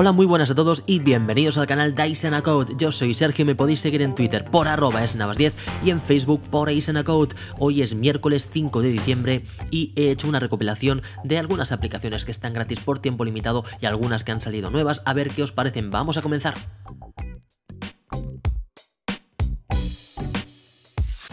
Hola, muy buenas a todos y bienvenidos al canal Dyson Code. Yo soy Sergio, me podéis seguir en Twitter por arroba esnavas10 y en Facebook por Code. Hoy es miércoles 5 de diciembre y he hecho una recopilación de algunas aplicaciones que están gratis por tiempo limitado y algunas que han salido nuevas. A ver qué os parecen. Vamos a comenzar.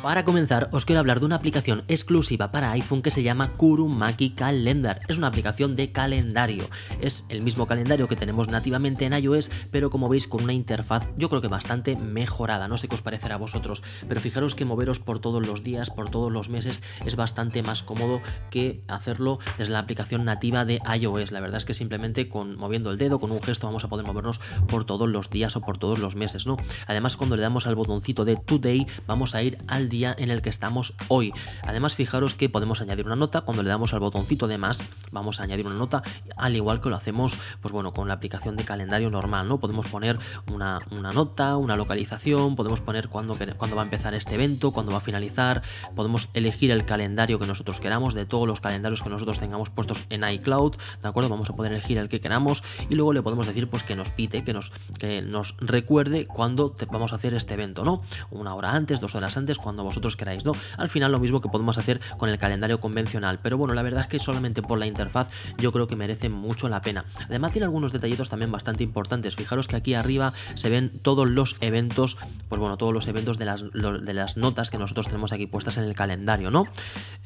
Para comenzar, os quiero hablar de una aplicación exclusiva para iPhone que se llama Kurumaki Calendar. Es una aplicación de calendario. Es el mismo calendario que tenemos nativamente en iOS, pero como veis con una interfaz yo creo que bastante mejorada. No sé qué os parecerá a vosotros, pero fijaros que moveros por todos los días, por todos los meses, es bastante más cómodo que hacerlo desde la aplicación nativa de iOS. La verdad es que simplemente con moviendo el dedo, con un gesto, vamos a poder movernos por todos los días o por todos los meses, ¿no? Además, cuando le damos al botoncito de Today, vamos a ir al en el que estamos hoy. Además, fijaros que podemos añadir una nota, cuando le damos al botoncito de más, vamos a añadir una nota, al igual que lo hacemos, pues bueno, con la aplicación de calendario normal, ¿no? Podemos poner una, nota, una localización, podemos poner cuándo, cuándo va a empezar este evento, cuándo va a finalizar, podemos elegir el calendario que nosotros queramos, de todos los calendarios que nosotros tengamos puestos en iCloud, ¿de acuerdo? Vamos a poder elegir el que queramos y luego le podemos decir pues que nos pite, que nos, que nos recuerde cuándo vamos a hacer este evento, ¿no? Una hora antes, dos horas antes, cuando vosotros queráis, ¿no? Al final lo mismo que podemos hacer con el calendario convencional, pero bueno, la verdad es que solamente por la interfaz yo creo que merece mucho la pena. Además tiene algunos detallitos también bastante importantes. Fijaros que aquí arriba se ven todos los eventos, pues bueno, todos los eventos de las, de las notas que nosotros tenemos aquí puestas en el calendario, ¿no?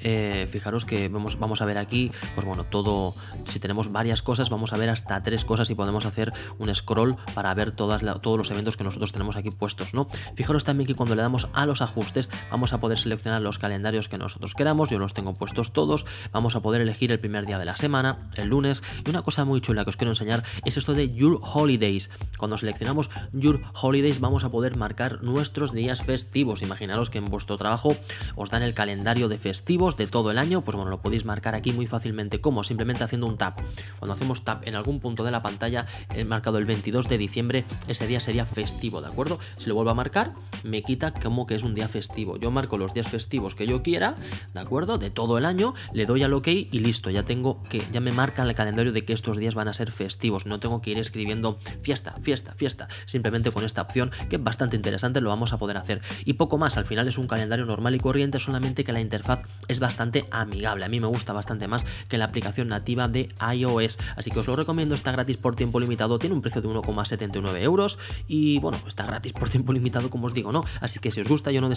Eh, fijaros que vamos, vamos a ver aquí, pues bueno, todo, si tenemos varias cosas, vamos a ver hasta tres cosas y podemos hacer un scroll para ver todas todos los eventos que nosotros tenemos aquí puestos, ¿no? Fijaros también que cuando le damos a los ajustes vamos a poder seleccionar los calendarios que nosotros queramos, yo los tengo puestos todos, vamos a poder elegir el primer día de la semana, el lunes, y una cosa muy chula que os quiero enseñar es esto de Your Holidays. Cuando seleccionamos Your Holidays vamos a poder marcar nuestros días festivos. Imaginaros que en vuestro trabajo os dan el calendario de festivos de todo el año, pues bueno, lo podéis marcar aquí muy fácilmente, como simplemente haciendo un tap. Cuando hacemos tap en algún punto de la pantalla, he marcado el 22 de diciembre, ese día sería festivo, ¿de acuerdo? Si lo vuelvo a marcar, me quita como que es un día festivo. Yo marco los días festivos que yo quiera, ¿de acuerdo? De todo el año, le doy al OK y listo, ya tengo que, ya me marca el calendario de que estos días van a ser festivos, no tengo que ir escribiendo fiesta, fiesta, fiesta, simplemente con esta opción que es bastante interesante lo vamos a poder hacer. Y poco más, al final es un calendario normal y corriente, solamente que la interfaz es bastante amigable, a mí me gusta bastante más que la aplicación nativa de iOS, así que os lo recomiendo, está gratis por tiempo limitado, tiene un precio de 1,79 euros y bueno, está gratis por tiempo limitado como os digo, ¿no? Así que si os gusta yo no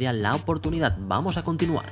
la oportunidad. Vamos a continuar.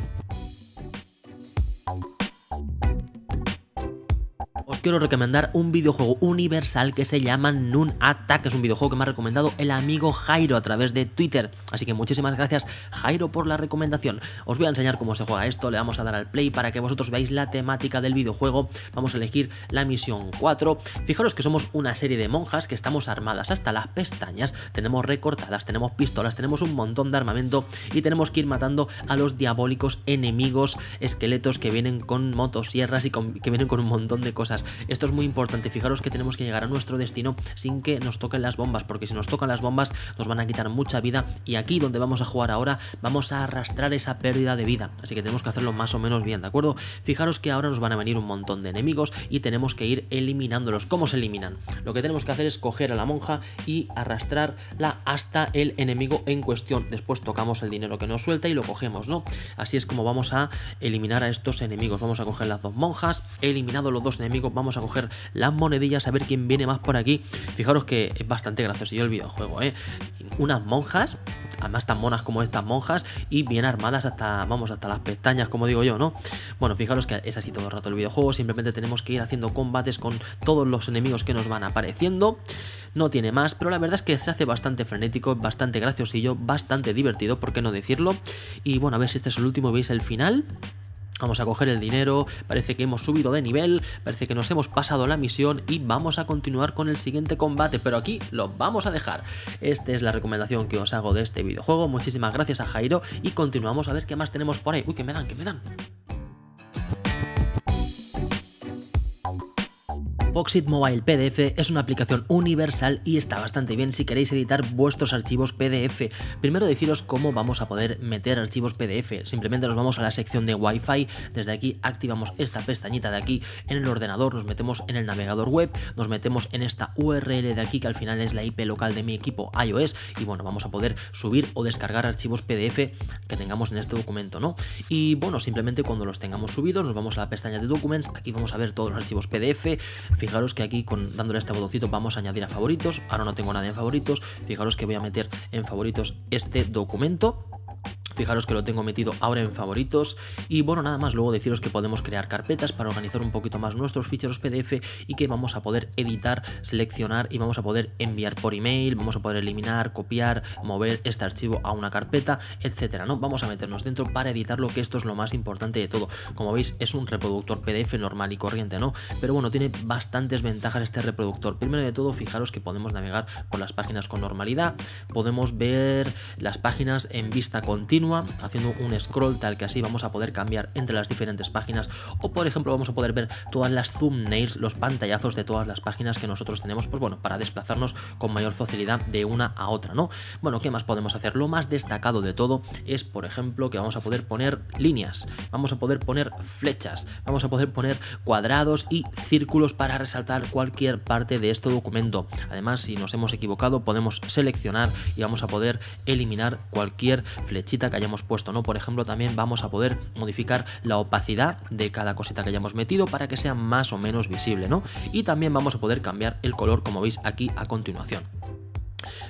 Quiero recomendar un videojuego universal que se llama Nun Attack. Es un videojuego que me ha recomendado el amigo Jairo a través de Twitter. Así que muchísimas gracias Jairo por la recomendación. Os voy a enseñar cómo se juega esto. Le vamos a dar al play para que vosotros veáis la temática del videojuego. Vamos a elegir la misión 4. Fijaros que somos una serie de monjas que estamos armadas hasta las pestañas. Tenemos recortadas, tenemos pistolas, tenemos un montón de armamento y tenemos que ir matando a los diabólicos enemigos esqueletos que vienen con motosierras y que vienen con un montón de cosas. Esto es muy importante, fijaros que tenemos que llegar a nuestro destino sin que nos toquen las bombas, porque si nos tocan las bombas nos van a quitar mucha vida y aquí donde vamos a jugar ahora vamos a arrastrar esa pérdida de vida, así que tenemos que hacerlo más o menos bien, ¿de acuerdo? Fijaros que ahora nos van a venir un montón de enemigos y tenemos que ir eliminándolos. ¿Cómo se eliminan? Lo que tenemos que hacer es coger a la monja y arrastrarla hasta el enemigo en cuestión. Después tocamos el dinero que nos suelta y lo cogemos, ¿no? Así es como vamos a eliminar a estos enemigos. Vamos a coger las dos monjas, eliminado los dos enemigos, vamos a coger las monedillas a ver quién viene más por aquí. Fijaros que es bastante gracioso el videojuego, ¿eh? Unas monjas, además tan monas como estas monjas y bien armadas hasta, vamos, hasta las pestañas, como digo yo, ¿no? Bueno, fijaros que es así todo el rato el videojuego, simplemente tenemos que ir haciendo combates con todos los enemigos que nos van apareciendo. No tiene más, pero la verdad es que se hace bastante frenético, bastante graciosillo, bastante divertido, ¿por qué no decirlo? Y bueno, a ver si este es el último, veis el final. Vamos a coger el dinero, parece que hemos subido de nivel, parece que nos hemos pasado la misión y vamos a continuar con el siguiente combate, pero aquí lo vamos a dejar. Esta es la recomendación que os hago de este videojuego, muchísimas gracias a Jairo y continuamos a ver qué más tenemos por ahí. Uy, que me dan, que me dan. Poxit Mobile PDF es una aplicación universal y está bastante bien si queréis editar vuestros archivos PDF. Primero deciros cómo vamos a poder meter archivos PDF. Simplemente nos vamos a la sección de Wi-Fi, desde aquí activamos esta pestañita de aquí en el ordenador, nos metemos en el navegador web, nos metemos en esta URL de aquí que al final es la IP local de mi equipo iOS y bueno, vamos a poder subir o descargar archivos PDF que tengamos en este documento, ¿no? Y bueno, simplemente cuando los tengamos subidos nos vamos a la pestaña de Documents, aquí vamos a ver todos los archivos PDF, Fijaros que aquí con dándole a este botoncito vamos a añadir a favoritos. Ahora no tengo nada en favoritos. Fijaros que voy a meter en favoritos este documento Fijaros que lo tengo metido ahora en favoritos y bueno, nada más luego deciros que podemos crear carpetas para organizar un poquito más nuestros ficheros PDF y que vamos a poder editar, seleccionar y vamos a poder enviar por email, vamos a poder eliminar, copiar, mover este archivo a una carpeta, etcétera, ¿no? Vamos a meternos dentro para editarlo, que esto es lo más importante de todo. Como veis, es un reproductor PDF normal y corriente, ¿no? Pero bueno, tiene bastantes ventajas este reproductor. Primero de todo, fijaros que podemos navegar por las páginas con normalidad, podemos ver las páginas en vista haciendo un scroll tal que así vamos a poder cambiar entre las diferentes páginas o por ejemplo vamos a poder ver todas las thumbnails, los pantallazos de todas las páginas que nosotros tenemos, pues bueno, para desplazarnos con mayor facilidad de una a otra, ¿no? Bueno, ¿qué más podemos hacer? Lo más destacado de todo es, por ejemplo, que vamos a poder poner líneas, vamos a poder poner flechas, vamos a poder poner cuadrados y círculos para resaltar cualquier parte de este documento. Además, si nos hemos equivocado, podemos seleccionar y vamos a poder eliminar cualquier flechita que hayamos puesto, ¿no? Por ejemplo, también vamos a poder modificar la opacidad de cada cosita que hayamos metido para que sea más o menos visible, ¿no? Y también vamos a poder cambiar el color, como veis aquí a continuación.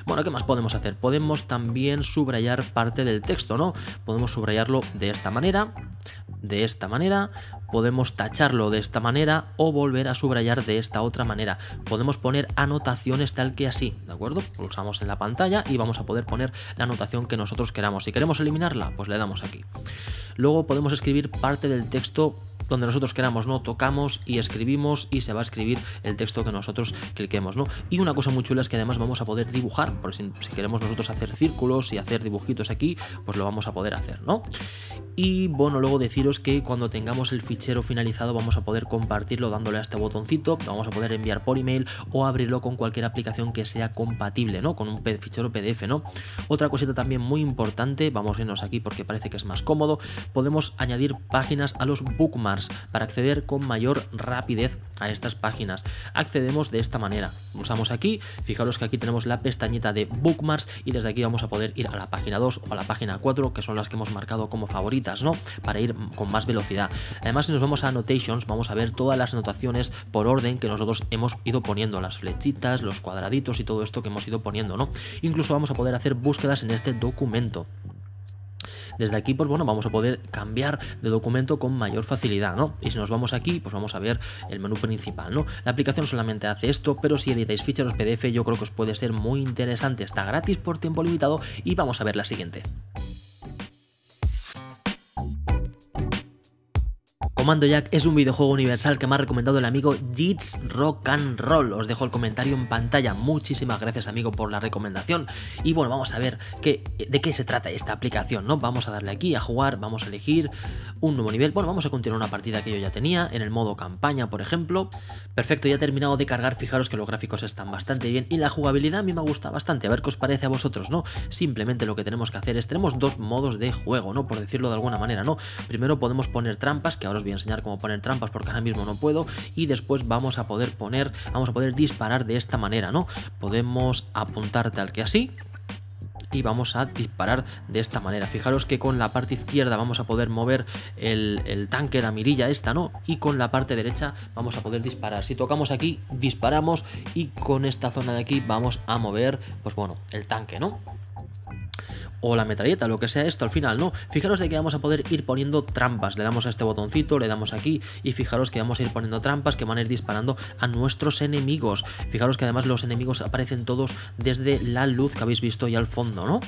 Bueno, ¿qué más podemos hacer? Podemos también subrayar parte del texto, ¿no? Podemos subrayarlo de esta manera, de esta manera, podemos tacharlo de esta manera o volver a subrayar de esta otra manera. Podemos poner anotaciones tal que así, ¿de acuerdo? Pulsamos en la pantalla y vamos a poder poner la anotación que nosotros queramos. Si queremos eliminarla, pues le damos aquí. Luego podemos escribir parte del texto donde nosotros queramos, ¿no? Tocamos y escribimos y se va a escribir el texto que nosotros cliquemos, ¿no? Y una cosa muy chula es que además vamos a poder dibujar, por si, si queremos nosotros hacer círculos y hacer dibujitos aquí, pues lo vamos a poder hacer, ¿no? Y bueno, luego deciros que cuando tengamos el fichero finalizado vamos a poder compartirlo dándole a este botoncito, vamos a poder enviar por email o abrirlo con cualquier aplicación que sea compatible, ¿no? Con un fichero PDF, ¿no? Otra cosita también muy importante, vamos a irnos aquí porque parece que es más cómodo, podemos añadir páginas a los bookmarks para acceder con mayor rapidez a estas páginas. Accedemos de esta manera. Usamos aquí, fijaros que aquí tenemos la pestañita de bookmarks y desde aquí vamos a poder ir a la página 2 o a la página 4 que son las que hemos marcado como favoritas, ¿no? Para ir con más velocidad. Además si nos vamos a annotations vamos a ver todas las anotaciones por orden que nosotros hemos ido poniendo, las flechitas, los cuadraditos y todo esto que hemos ido poniendo, ¿no? Incluso vamos a poder hacer búsquedas en este documento. Desde aquí, pues bueno, vamos a poder cambiar de documento con mayor facilidad, ¿no? Y si nos vamos aquí, pues vamos a ver el menú principal, ¿no? La aplicación solamente hace esto, pero si editáis ficheros PDF yo creo que os puede ser muy interesante. Está gratis por tiempo limitado y vamos a ver la siguiente. Comando Jack es un videojuego universal que me ha recomendado el amigo Jits Rock and Roll. Os dejo el comentario en pantalla. Muchísimas gracias amigo por la recomendación. Y bueno, vamos a ver qué, de qué se trata esta aplicación, ¿no? Vamos a darle aquí a jugar, vamos a elegir un nuevo nivel. Bueno, vamos a continuar una partida que yo ya tenía, en el modo campaña, por ejemplo. Perfecto, ya he terminado de cargar. Fijaros que los gráficos están bastante bien y la jugabilidad a mí me gusta bastante. A ver qué os parece a vosotros, ¿no? Simplemente lo que tenemos que hacer es, tenemos dos modos de juego, ¿no? Por decirlo de alguna manera, ¿no? Primero podemos poner trampas, que ahora os voy a enseñar cómo poner trampas porque ahora mismo no puedo y después vamos a poder poner, vamos a poder disparar de esta manera, ¿no? Podemos apuntar tal que así, y vamos a disparar de esta manera. Fijaros que con la parte izquierda vamos a poder mover el, el, tanque, la mirilla esta, ¿no? Y con la parte derecha vamos a poder disparar. Si tocamos aquí, disparamos y con esta zona de aquí vamos a mover, pues bueno, el tanque, ¿no? O la metralleta, lo que sea esto al final, ¿no? Fijaros de que vamos a poder ir poniendo trampas, le damos a este botoncito, le damos aquí y fijaros que vamos a ir poniendo trampas que van a ir disparando a nuestros enemigos. Fijaros que además los enemigos aparecen todos desde la luz que habéis visto ahí al fondo, ¿no?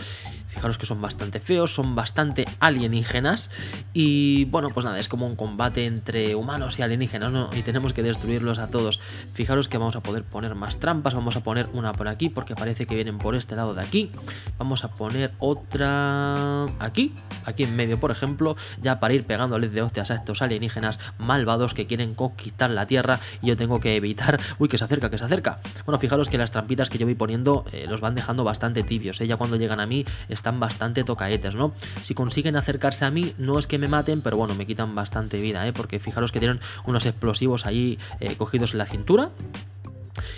Fijaros que son bastante feos, son bastante alienígenas y bueno, pues nada, es como un combate entre humanos y alienígenas, ¿no? Y tenemos que destruirlos a todos. Fijaros que vamos a poder poner más trampas, vamos a poner una por aquí porque parece que vienen por este lado de aquí. Vamos a poner poner otra aquí, aquí en medio, por ejemplo, ya para ir pegándoles de hostias a estos alienígenas malvados que quieren conquistar la Tierra y yo tengo que evitar... Uy, que se acerca, que se acerca. Bueno, fijaros que las trampitas que yo voy poniendo eh, los van dejando bastante tibios, ¿eh? ya cuando llegan a mí están bastante tocaetes, ¿no? Si consiguen acercarse a mí, no es que me maten, pero bueno, me quitan bastante vida, ¿eh? Porque fijaros que tienen unos explosivos ahí eh, cogidos en la cintura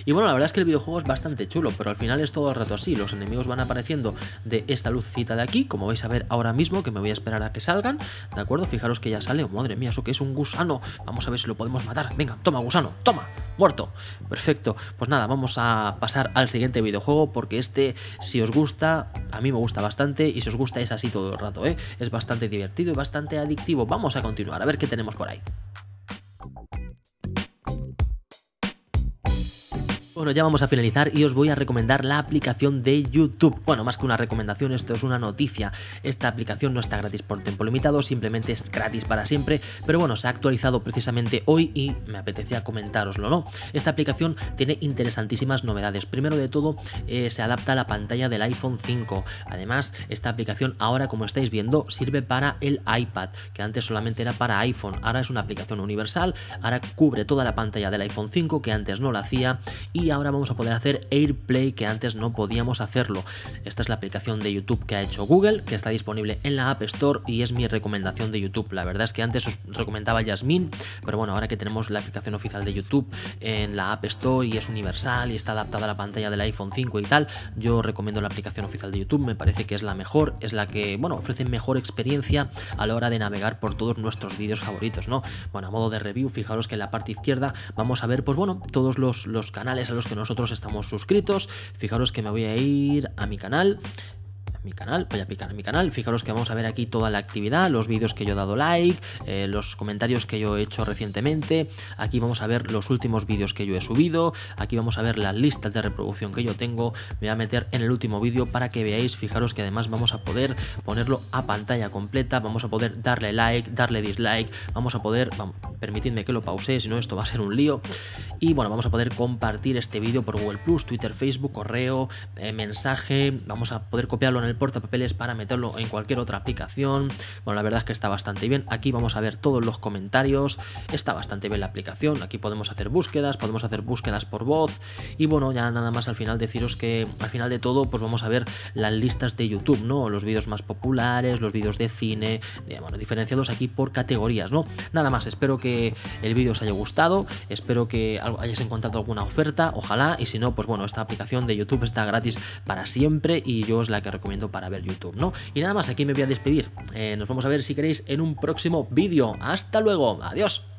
y bueno, la verdad es que el videojuego es bastante chulo, pero al final es todo el rato así. Los enemigos van apareciendo de esta lucecita de aquí, como vais a ver ahora mismo, que me voy a esperar a que salgan. ¿De acuerdo? Fijaros que ya sale. Madre mía, eso que es un gusano. Vamos a ver si lo podemos matar. Venga, toma, gusano, toma. Muerto. Perfecto. Pues nada, vamos a pasar al siguiente videojuego, porque este, si os gusta, a mí me gusta bastante, y si os gusta es así todo el rato, ¿eh? Es bastante divertido y bastante adictivo. Vamos a continuar, a ver qué tenemos por ahí. Bueno, ya vamos a finalizar y os voy a recomendar la aplicación de YouTube. Bueno, más que una recomendación, esto es una noticia. Esta aplicación no está gratis por tiempo limitado, simplemente es gratis para siempre, pero bueno, se ha actualizado precisamente hoy y me apetecía comentároslo, ¿no? Esta aplicación tiene interesantísimas novedades. Primero de todo, eh, se adapta a la pantalla del iPhone 5. Además, esta aplicación ahora, como estáis viendo, sirve para el iPad, que antes solamente era para iPhone. Ahora es una aplicación universal, ahora cubre toda la pantalla del iPhone 5, que antes no la hacía, ahora vamos a poder hacer AirPlay que antes no podíamos hacerlo. Esta es la aplicación de YouTube que ha hecho Google, que está disponible en la App Store y es mi recomendación de YouTube. La verdad es que antes os recomendaba Yasmin, pero bueno, ahora que tenemos la aplicación oficial de YouTube en la App Store y es universal y está adaptada a la pantalla del iPhone 5 y tal, yo recomiendo la aplicación oficial de YouTube, me parece que es la mejor, es la que, bueno, ofrece mejor experiencia a la hora de navegar por todos nuestros vídeos favoritos, ¿no? Bueno, a modo de review, fijaros que en la parte izquierda vamos a ver, pues bueno, todos los, los canales a los que nosotros estamos suscritos. Fijaros que me voy a ir a mi canal mi canal, voy a picar en mi canal, fijaros que vamos a ver aquí toda la actividad, los vídeos que yo he dado like, eh, los comentarios que yo he hecho recientemente, aquí vamos a ver los últimos vídeos que yo he subido, aquí vamos a ver las listas de reproducción que yo tengo, me voy a meter en el último vídeo para que veáis, fijaros que además vamos a poder ponerlo a pantalla completa, vamos a poder darle like, darle dislike, vamos a poder, vamos, permitidme que lo pause, si no esto va a ser un lío, y bueno, vamos a poder compartir este vídeo por Google Plus, Twitter, Facebook, correo, eh, mensaje, vamos a poder copiarlo en el portapapeles para meterlo en cualquier otra aplicación. Bueno, la verdad es que está bastante bien. Aquí vamos a ver todos los comentarios. Está bastante bien la aplicación. Aquí podemos hacer búsquedas, podemos hacer búsquedas por voz. Y bueno, ya nada más al final deciros que al final de todo, pues vamos a ver las listas de YouTube, ¿no? Los vídeos más populares, los vídeos de cine, bueno, diferenciados aquí por categorías, ¿no? Nada más, espero que el vídeo os haya gustado, espero que hayáis encontrado alguna oferta, ojalá, y si no, pues bueno, esta aplicación de YouTube está gratis para siempre y yo es la que recomiendo para ver YouTube, ¿no? Y nada más, aquí me voy a despedir. Eh, nos vamos a ver si queréis en un próximo vídeo. Hasta luego, adiós.